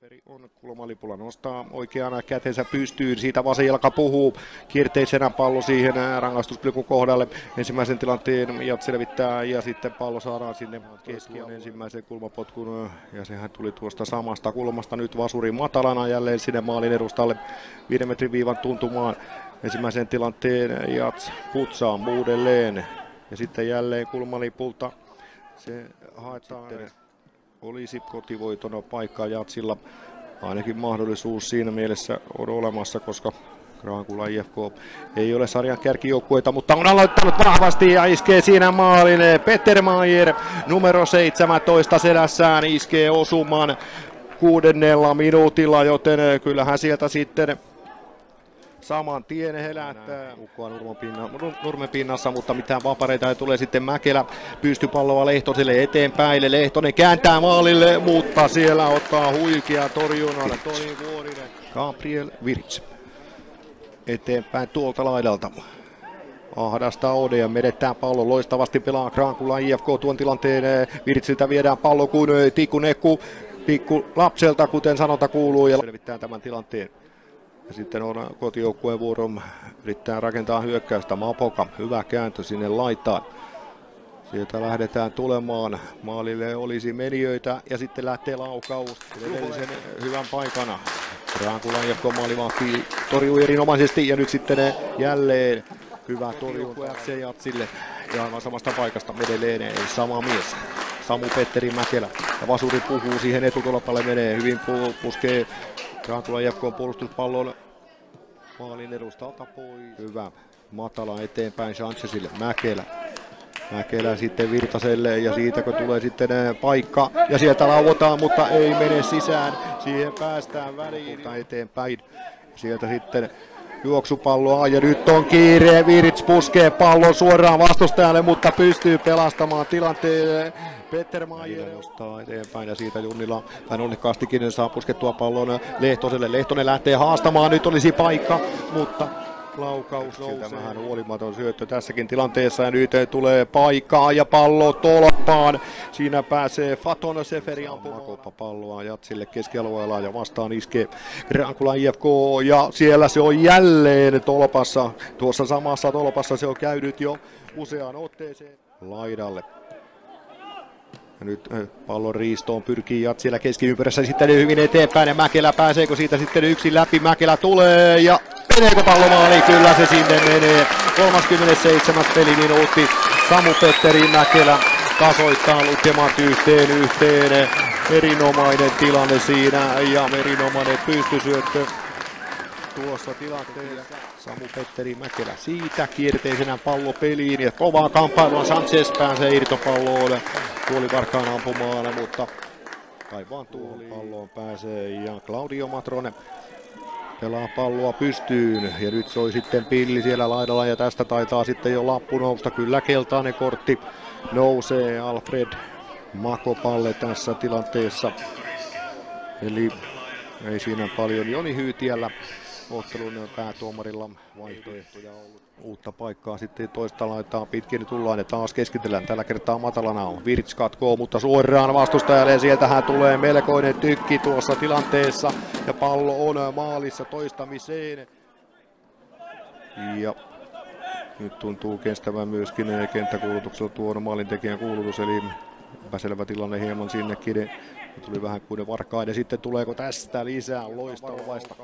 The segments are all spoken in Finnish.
Peri on kulmalipulla, nostaa oikeana kätensä pystyyn, siitä vasen jalka puhuu, kierteisenä pallo siihen rangaistuspilkun kohdalle, ensimmäisen tilanteen Jat selvittää ja sitten pallo saadaan sinne keskiön ensimmäisen kulmapotkun. Ja sehän tuli tuosta samasta kulmasta nyt vasuri matalana jälleen sinne maalin edustalle. Viiden metrin viivan tuntumaan ensimmäisen tilanteen Jats putsaa uudelleen. Ja sitten jälleen kulmalipulta. Se haetaan sitten olisi kotivoitona paikkaa Jatsilla. Ainakin mahdollisuus siinä mielessä on olemassa, koska Graankula IFK ei ole sarjan kärkijoukkueita, mutta on aloittanut vahvasti ja iskee siinä maalin. Peter Maier numero 17 selässään iskee osuman kuudennella minuutilla, joten kyllähän sieltä sitten saman tien helättää ukkoa nurmen, pinna, nurmen pinnassa, mutta mitään vapareita ei tule sitten Mäkelä pystypalloa Lehtoselle eteenpäin. Lehtonen kääntää maalille, mutta siellä ottaa huikea torjunnan Toni Vuorinen. Gabriel Virits eteenpäin tuolta laidalta. Ahdasta Ode ja menettää pallo. Loistavasti pelaa Krankula IFK tuon tilanteen. Viritsiltä viedään pallo kuin Tikku Nekku pikku lapselta, kuten sanota kuuluu, ja selvittää tämän tilanteen. Ja sitten on kotijoukkueen vuoro yrittää rakentaa hyökkäystä. Mapoka, hyvä kääntö sinne laitaan. Sieltä lähdetään tulemaan. Maalille olisi menijöitä ja sitten lähtee laukaus. Edellisen hyvän paikana. Raakulan jatko maalivahti torjuu erinomaisesti ja nyt sitten jälleen hyvä torjunta FC Jatsille. Ja aivan samasta paikasta edelleen sama mies. Samu Petteri Mäkelä. Ja Vasuri puhuu siihen etutolpalle menee. Hyvin puskee Kraantula jatkoon puolustuspallon maalin edustalta pois. Hyvä. Matala eteenpäin Sanchezille. Mäkelä. Mäkelä sitten Virtaselle ja siitä kun tulee sitten paikka ja sieltä lauotaan, mutta ei mene sisään. Siihen päästään väliin mutta eteenpäin. Sieltä sitten juoksupalloa ja nyt on kiire. Virits puskee pallon suoraan vastustajalle, mutta pystyy pelastamaan tilanteen. Peter Maier nostaa eteenpäin ja siitä Junnila hän onnikkaastikin saa puskettua pallon Lehtoselle. Lehtonen lähtee haastamaan, nyt olisi paikka, mutta laukaus nousee. Vähän huolimaton syöttö tässäkin tilanteessa ja nyt tulee paikkaa ja pallo tolppaan. Siinä pääsee Faton Seferi ampumaan palloa Jatsille keskialueella ja vastaan iskee Grankula IFK ja siellä se on jälleen tolpassa. Tuossa samassa tolpassa se on käynyt jo useaan otteeseen laidalle. Ja nyt pallon riistoon pyrkii Jat siellä keskiympyrässä sitten hyvin eteenpäin ja Mäkelä pääseekö siitä sitten yksin läpi. Mäkelä tulee ja meneekö pallo maali? Kyllä se sinne menee. 37. peliminuutti. Samu Petteri Mäkelä tasoittaa lukemat yhteen yhteen. Erinomainen tilanne siinä ja erinomainen pystysyöttö tuossa tilanteessa. Samu Petteri Mäkelä siitä kierteisenä pallo peliin ja kovaa kamppailua Sanchez pääsee irtopalloon puolivarkkaan ampumaan, mutta kaivaan tuohon palloon pääsee ja Claudio Matrone pelaa palloa pystyyn ja nyt soi sitten pilli siellä laidalla ja tästä taitaa sitten jo lappu nousta. Kyllä keltainen kortti nousee Alfred Makopalle tässä tilanteessa. Eli ei siinä paljon Joni Hyytiällä ottelun päätuomarilla vaihtoehtoja ollut. Uutta paikkaa sitten toista laitaa pitkin tullaan ja taas keskitellään. Tällä kertaa matalana on Virts katkoo, mutta suoraan vastustajalle sieltähän tulee melkoinen tykki tuossa tilanteessa ja pallo on maalissa toistamiseen. Ja nyt tuntuu kestävän myöskin kenttäkuulutuksella tuo maalintekijän kuulutus, eli epäselvä tilanne hieman sinnekin. Tuli vähän kuin varkaiden. Sitten tuleeko tästä lisää loistavaista?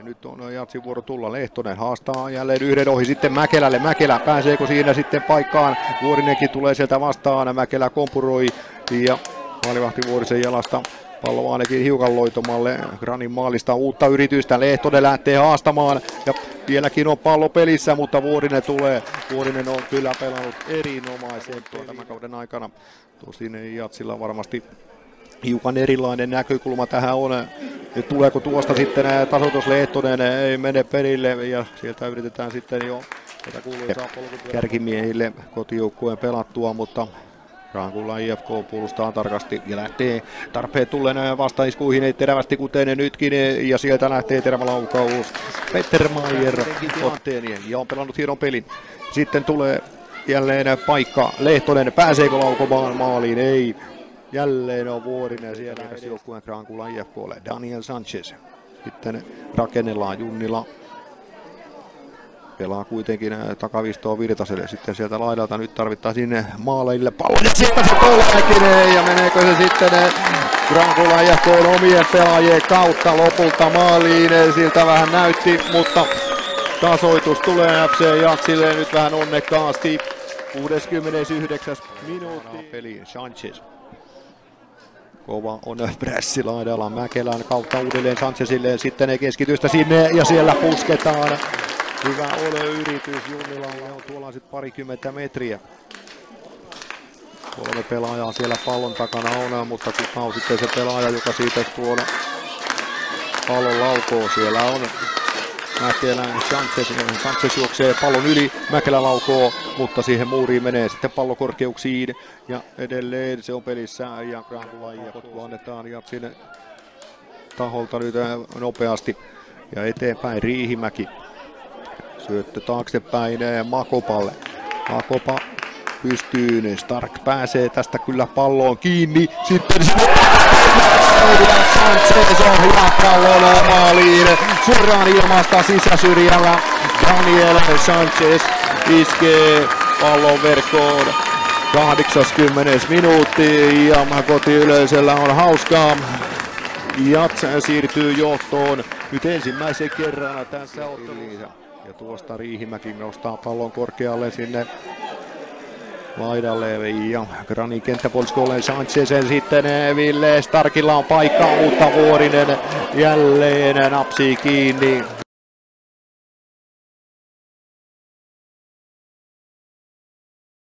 Ja nyt on Jatsin vuoro tulla. Lehtonen haastaa jälleen yhden ohi sitten Mäkelälle. Mäkelä pääseekö siinä sitten paikkaan? Vuorinenkin tulee sieltä vastaan. Mäkelä kompuroi ja maalivahti Vuorisen jalasta pallo ainakin hiukan loitomalle. Granin maalista uutta yritystä. Lehtonen lähtee haastamaan ja vieläkin on pallo pelissä, mutta Vuorinen tulee. Vuorinen on kyllä pelannut erinomaisen tämän kauden aikana. Tosin Jatsilla varmasti hiukan erilainen näkökulma tähän on. Ja tuleeko tuosta sitten tasoitus Lehtonen, ei mene perille ja sieltä yritetään sitten jo tätä kuuluisaa kärkimiehille kotijoukkueen pelattua, mutta Rankulla IFK puolustaa tarkasti ja lähtee tarpeen tulleen vastaiskuihin terävästi kuten nytkin ja sieltä lähtee terävä laukaus. Peter Mayer otteen ja on pelannut hienon pelin. Sitten tulee jälleen paikka Lehtonen, pääseekö laukomaan maaliin? Ei Jälleen on Vuorinen siellä joukkueen Grankulan IFKlle. Daniel Sanchez. Sitten rakennellaan Junnila. Pelaa kuitenkin äh, takavistoa Virtaselle. Sitten sieltä laidalta nyt tarvittaisiin maaleille pallon. Ja sitten se tuleekin. Ja meneekö se sitten äh, Grankulan IFKn omien pelaajien kautta lopulta maaliin. Siltä vähän näytti, mutta tasoitus tulee FC Jatsille nyt vähän onnekkaasti. 69. minuutti. Peli Sanchez. Kova on pressi laidalla Mäkelän kautta uudelleen Sanchezille. Sitten ei keskitystä sinne ja siellä pusketaan. Hyvä ole yritys Junnilalla on tuolla sitten parikymmentä metriä. Kolme pelaajaa siellä pallon takana on, mutta kuka on sitten se pelaaja, joka siitä tuolla pallon laukoo. Siellä on Mäkelän Sanchez, Sanchez juoksee pallon yli, Mäkelä laukoo, mutta siihen muuriin menee sitten pallo korkeuksiin ja edelleen se on pelissä ja Grandula ja potku annetaan ja sinne taholta nyt äh, nopeasti ja eteenpäin Riihimäki. Syöttö taaksepäin äh, Makopalle. Makopa pystyyn. Stark pääsee tästä kyllä palloon kiinni. Sitten Sanchez ohjaa pallon maaliin. Suoraan ilmasta sisäsyrjällä. Daniel Sanchez iskee pallon verkkoon. 80 minuutti ja kotiyleisöllä on hauskaa. Jats siirtyy johtoon nyt ensimmäisen kerran tässä ottelussa. Ja tuosta Riihimäki nostaa pallon korkealle sinne laidalle ja Grani kenttäpuoliskolle Sanchezen sitten Ville Starkilla on paikka, mutta Vuorinen jälleen napsii kiinni.